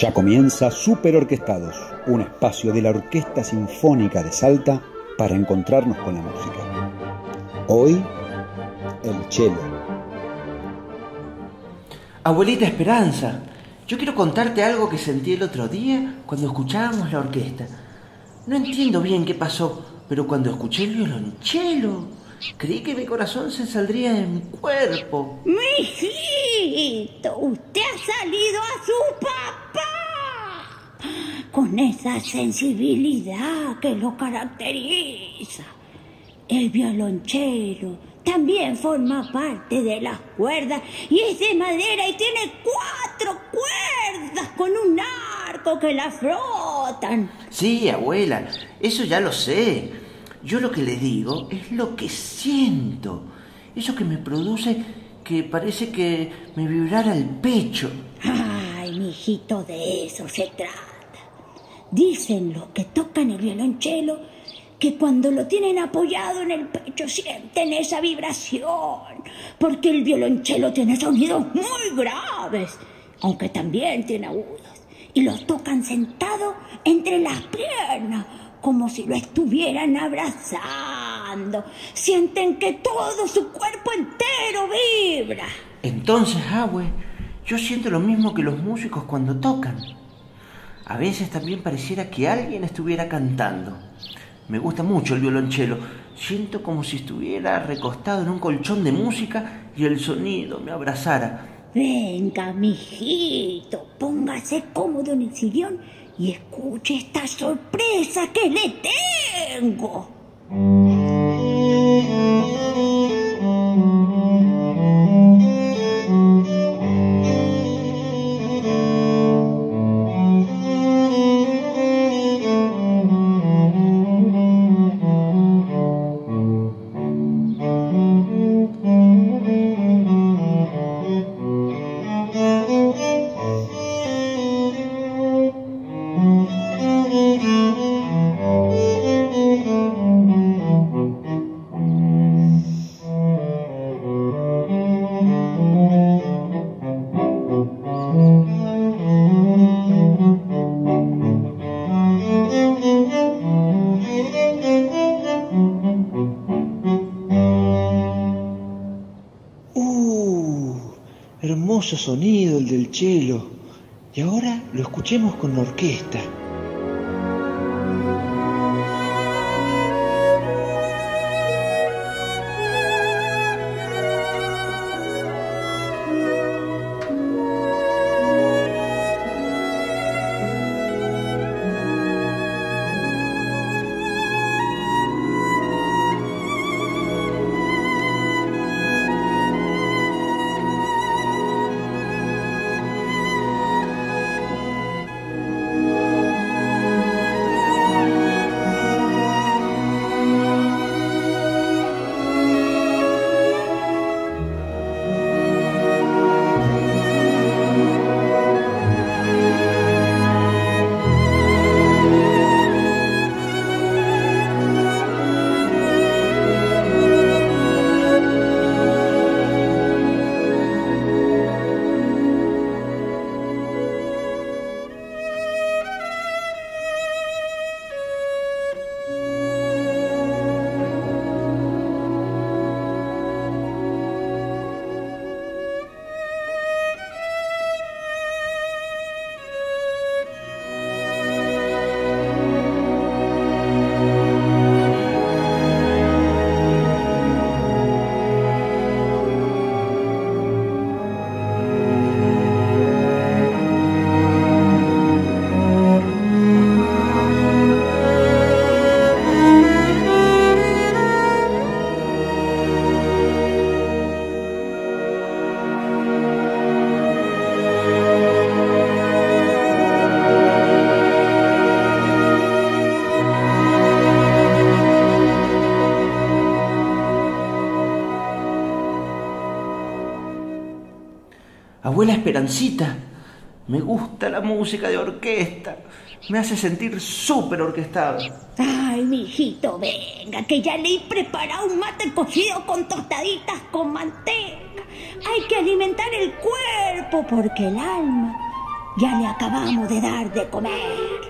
Ya comienza Super Orquestados, un espacio de la Orquesta Sinfónica de Salta para encontrarnos con la música. Hoy, el cello. Abuelita Esperanza, yo quiero contarte algo que sentí el otro día cuando escuchábamos la orquesta. No entiendo bien qué pasó, pero cuando escuché el violonchelo, creí que mi corazón se saldría de mi cuerpo. Mijito, usted ha salido a su papá con esa sensibilidad que lo caracteriza. El violonchelo también forma parte de las cuerdas y es de madera y tiene cuatro cuerdas con un arco que la frotan. Sí, abuela, eso ya lo sé. Yo lo que le digo es lo que siento. Eso que me produce que parece que me vibrara el pecho. Ay, mijito, de eso se trata. Dicen los que tocan el violonchelo que cuando lo tienen apoyado en el pecho sienten esa vibración, porque el violonchelo tiene sonidos muy graves, aunque también tiene agudos, y los tocan sentado entre las piernas, como si lo estuvieran abrazando. Sienten que todo su cuerpo entero vibra. Entonces, abue, yo siento lo mismo que los músicos cuando tocan. A veces también pareciera que alguien estuviera cantando. Me gusta mucho el violonchelo. Siento como si estuviera recostado en un colchón de música y el sonido me abrazara. Venga, mijito, póngase cómodo en el sillón y escuche esta sorpresa que le tengo. Hermoso sonido el del cello. Y ahora lo escuchemos con la orquesta. Abuela Esperancita, me gusta la música de orquesta. Me hace sentir súper orquestado. Ay, mijito, venga, que ya le he preparado un mate cocido con tostaditas con manteca. Hay que alimentar el cuerpo porque el alma Ya le acabamos de dar de comer.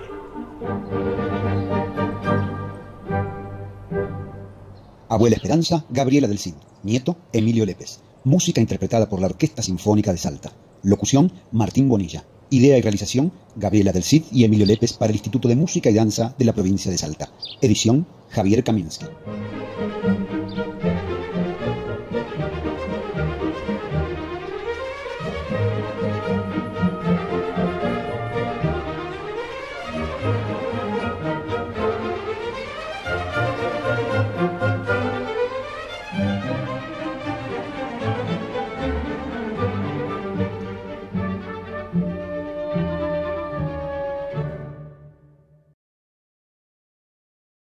Abuela Esperanza, Gabriela del Cid. Nieto, Emilio Lépez. Música interpretada por la Orquesta Sinfónica de Salta. Locución, Martín Bonilla. Idea y realización, Gabriela del Cid y Emilio Lépez para el Instituto de Música y Danza de la provincia de Salta. Edición, Javier Kaminsky.